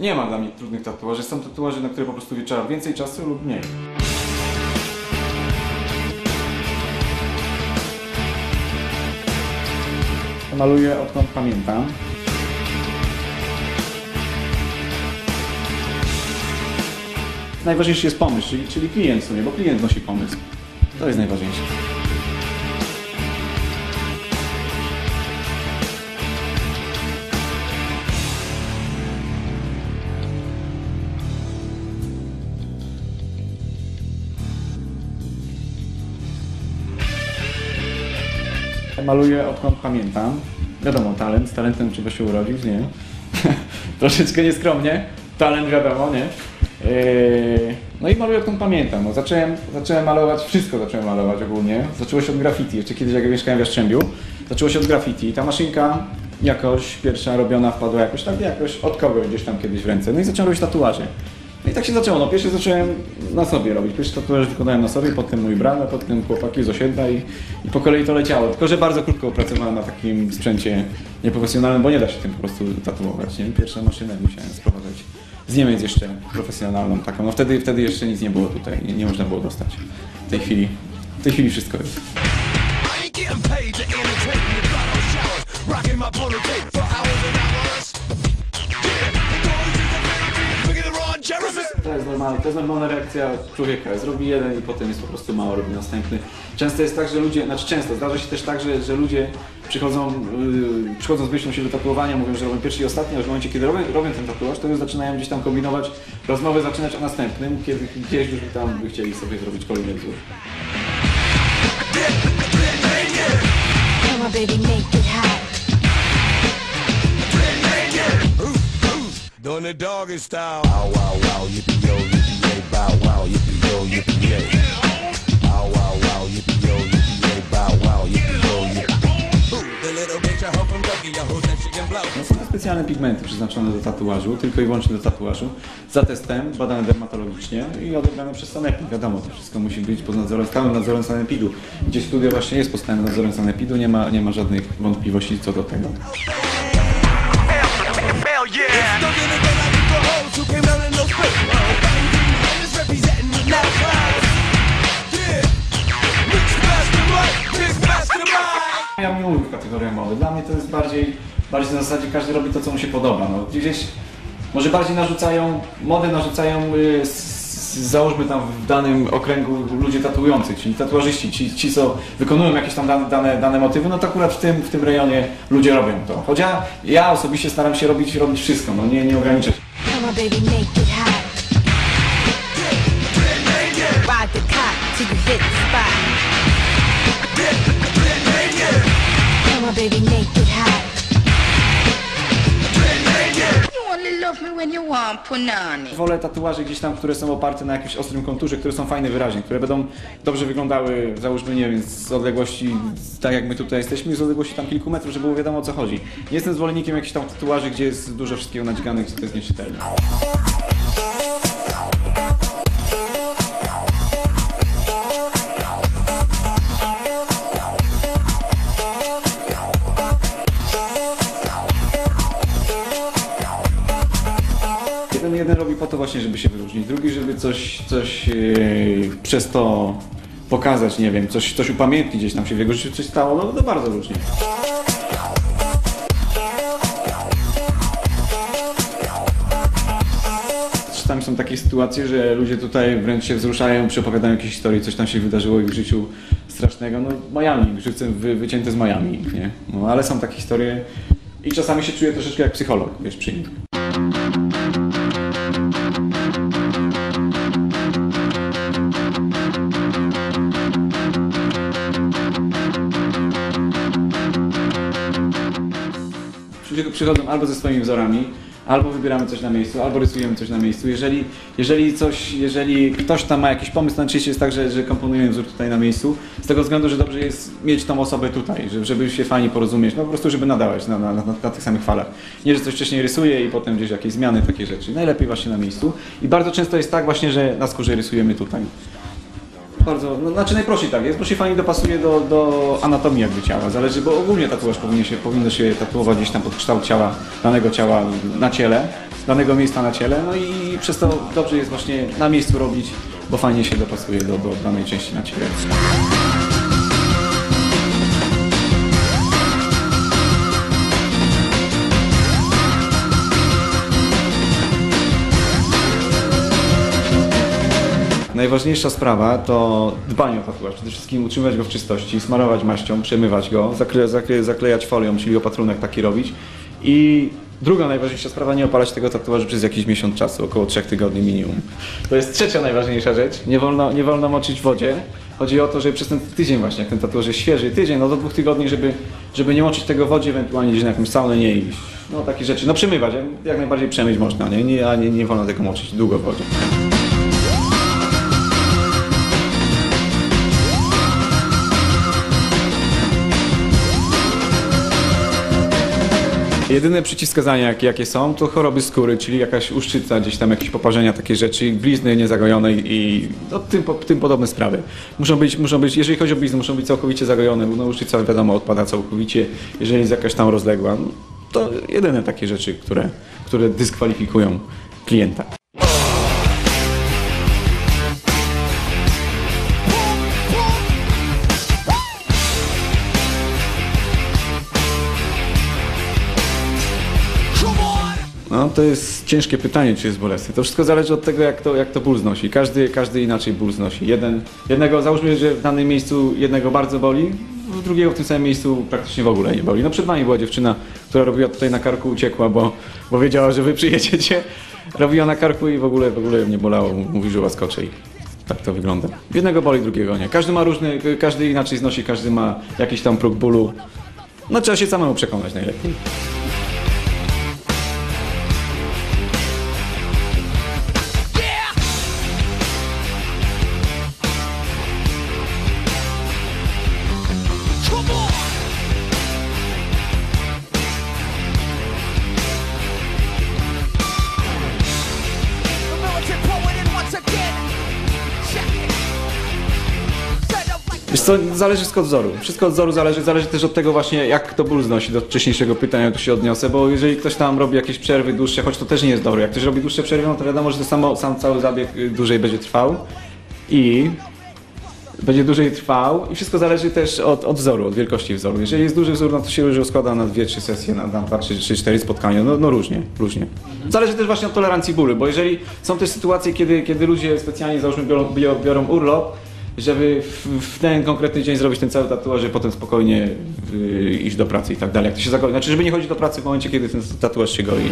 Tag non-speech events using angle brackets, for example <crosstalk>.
Nie ma dla mnie trudnych tatuaży. Są tatuaże, na które po prostu trzeba więcej czasu lub mniej. Maluję odkąd pamiętam. Najważniejszy jest pomysł, czyli, czyli klient w sumie, bo klient nosi pomysł. To jest najważniejsze. Maluję odkąd pamiętam. Wiadomo, talent, z talentem trzeba się urodzić, nie? <laughs> Troszeczkę nieskromnie. Talent wiadomo, nie? Yy, No i maluję odkąd pamiętam. No, zacząłem, zacząłem malować, wszystko zacząłem malować ogólnie. Zaczęło się od graffiti, jeszcze kiedyś jak mieszkałem w Jastrzębiu. Zaczęło się od graffiti. Ta maszynka jakoś pierwsza robiona wpadła jakoś tak jakoś od kogoś gdzieś tam kiedyś w ręce. No i zacząłem robić tatuaże. No i tak się zaczęło. No pierwszy zacząłem na sobie robić. Pierwszy tatuaż wykonałem na sobie, potem mój brat, potem chłopaki z osiedla i, i po kolei to leciało. Tylko, że bardzo krótko pracowałem na takim sprzęcie nieprofesjonalnym, bo nie da się tym po prostu tatuować. Nie? Pierwsze maszyny musiałem sprowadzać z Niemiec jeszcze profesjonalną taką. No wtedy, wtedy jeszcze nic nie było tutaj, nie, nie można było dostać. W tej chwili, w tej chwili wszystko jest. Rocking my for hours and hours. To jest normalne, to jest normalna reakcja człowieka. Zrobi jeden i potem jest po prostu mało, robi następny. Często jest tak, że ludzie, znaczy często, zdarza się też tak, że, że ludzie przychodzą, yy, przychodzą z myślą się do tatuowania, mówią, że robią pierwszy i ostatni, a w momencie, kiedy robią, robią ten tatuaż, to już zaczynają gdzieś tam kombinować, rozmowy zaczynać o następnym, kiedy gdzieś już tam by chcieli sobie zrobić kolejny wzór. Come on, baby, make it hot. Doing the doggy style. Wow, wow, wow, yippee yo, yippee yay, bow wow, yippee yo, yippee yay. Bow wow, wow, yippee yo, yippee yay, bow wow, yippee yo, specjalne pigmenty przeznaczone do tatuażu, tylko i wyłącznie do tatuażu, za testem, badane dermatologicznie i odebrane przez sanepid. Wiadomo, to wszystko musi być pod nadzorem, stałym nadzorem sanepidu. Gdzie studio właśnie jest pod stałym nadzorem sanepidu, nie ma, nie ma żadnych wątpliwości co do tego. Hell yeah! Don't get it done like the hoes who came down in those spit. I'm just representing the loud crowd. Yeah, mix master right, mix mastermind. Ja nie mówię w kategoriach mody. Dla mnie to jest bardziej, bardziej na zasadzie każdy robi to, co mu się podoba. No, gdzieś może bardziej narzucają, modę narzucają y, załóżmy tam w danym okręgu ludzie tatuujący, czyli tatuażyści, ci, ci co wykonują jakieś tam dane, dane, dane motywy, no to akurat w tym, w tym rejonie ludzie robią to. Choć ja, ja osobiście staram się robić, robić wszystko, no nie, nie ograniczać. Wolę tatuaże gdzieś tam, które są oparte na jakimś ostrym konturze, które są fajne wyraźnie, które będą dobrze wyglądały, załóżmy, nie wiem, z odległości, tak jak my tutaj jesteśmy, z odległości tam kilku metrów, żeby było wiadomo o co chodzi. Nie jestem zwolennikiem jakichś tam tatuaży, gdzie jest dużo wszystkiego nadźganych, to jest nieczytelne. Po to właśnie, żeby się wyróżnić, drugi, żeby coś, coś yy, przez to pokazać, nie wiem, coś, coś upamiętnić, gdzieś tam się w jego życiu coś stało, no to bardzo różnie. Czasami są takie sytuacje, że ludzie tutaj wręcz się wzruszają, przepowiadają jakieś historie, coś tam się wydarzyło w ich życiu strasznego. No Miami, żywcem wy, wycięte z Miami, nie? No ale są takie historie i czasami się czuję troszeczkę jak psycholog, wiesz, przy nich. Ludzie przychodzą albo ze swoimi wzorami, albo wybieramy coś na miejscu, albo rysujemy coś na miejscu. Jeżeli, jeżeli, coś, jeżeli ktoś tam ma jakiś pomysł, to najczęściej jest tak, że, że komponujemy wzór tutaj na miejscu, z tego względu, że dobrze jest mieć tą osobę tutaj, żeby, się fajnie porozumieć, no po prostu, żeby nadawać na, na, na, na tych samych falach. Nie, że coś wcześniej rysuje i potem gdzieś jakieś zmiany, takie rzeczy. Najlepiej właśnie na miejscu. I bardzo często jest tak właśnie, że na skórze rysujemy tutaj. Bardzo, no, znaczy najprościej tak jest, bo się fajnie dopasuje do, do anatomii jakby ciała. Zależy, bo ogólnie tatuaż powinien się, powinno się tatuować gdzieś tam pod kształt ciała, danego ciała na ciele. danego miejsca na ciele, no i przez to dobrze jest właśnie na miejscu robić, bo fajnie się dopasuje do, do danej części na ciele. Najważniejsza sprawa to dbanie o tatuaż. Przede wszystkim utrzymywać go w czystości, smarować maścią, przemywać go, zakle, zakle, zaklejać folią, czyli opatrunek taki robić. I druga najważniejsza sprawa, nie opalać tego tatuażu przez jakiś miesiąc czasu, około 3 tygodni minimum. To jest trzecia najważniejsza rzecz. Nie wolno, nie wolno moczyć w wodzie. Chodzi o to, że przez ten tydzień właśnie, jak ten tatuaż jest świeży, tydzień, no do dwóch tygodni, żeby, żeby nie moczyć tego w wodzie, ewentualnie gdzieś na jakąś saunę nie iść. No takie rzeczy. No przemywać, jak najbardziej przemyć można, nie? nie a nie, nie wolno tego moczyć długo w wodzie. Jedyne przeciwwskazania, jakie, jakie są, to choroby skóry, czyli jakaś uszczyca, gdzieś tam jakieś poparzenia, takie rzeczy, blizny niezagojone i no, tym, po- tym podobne sprawy. Muszą być, muszą być, jeżeli chodzi o blizny, muszą być całkowicie zagojone, no uszczyca wiadomo odpada całkowicie, jeżeli jest jakaś tam rozległa, no, to jedyne takie rzeczy, które, które dyskwalifikują klienta. To jest ciężkie pytanie, czy jest bolesny. To wszystko zależy od tego, jak to, jak to ból znosi. Każdy, każdy inaczej ból znosi. Jeden, jednego, załóżmy, że w danym miejscu jednego bardzo boli, w drugiego w tym samym miejscu praktycznie w ogóle nie boli. No przed wami była dziewczyna, która robiła tutaj na karku, uciekła, bo, bo wiedziała, że wy przyjedziecie. Robiła na karku i w ogóle, w ogóle nie bolało. Mówi, że łaskocze tak to wygląda. Jednego boli, drugiego nie. Każdy ma różny, każdy inaczej znosi, każdy ma jakiś tam próg bólu. No trzeba się samemu przekonać najlepiej. Co, zależy wszystko od wzoru. Wszystko od wzoru zależy, zależy też od tego właśnie, jak to ból znosi. Do wcześniejszego pytania tu się odniosę, bo jeżeli ktoś tam robi jakieś przerwy dłuższe, choć to też nie jest dobre, jak ktoś robi dłuższe przerwy, no to wiadomo, że to samo, sam cały zabieg y, dłużej będzie trwał i będzie dłużej trwał i wszystko zależy też od, od wzoru, od wielkości wzoru. Jeżeli jest duży wzór, no to się już rozkłada na dwie, trzy sesje, na, na dwa, trzy, trzy, cztery spotkania, no, no różnie, różnie. Zależy też właśnie od tolerancji bólu, bo jeżeli są też sytuacje, kiedy, kiedy ludzie specjalnie załóżmy biorą, biorą urlop, żeby w, w ten konkretny dzień zrobić ten cały tatuaż, żeby potem spokojnie y, iść do pracy i tak dalej. Jak to się zagoi. Znaczy, żeby nie chodzić do pracy w momencie, kiedy ten tatuaż się goi.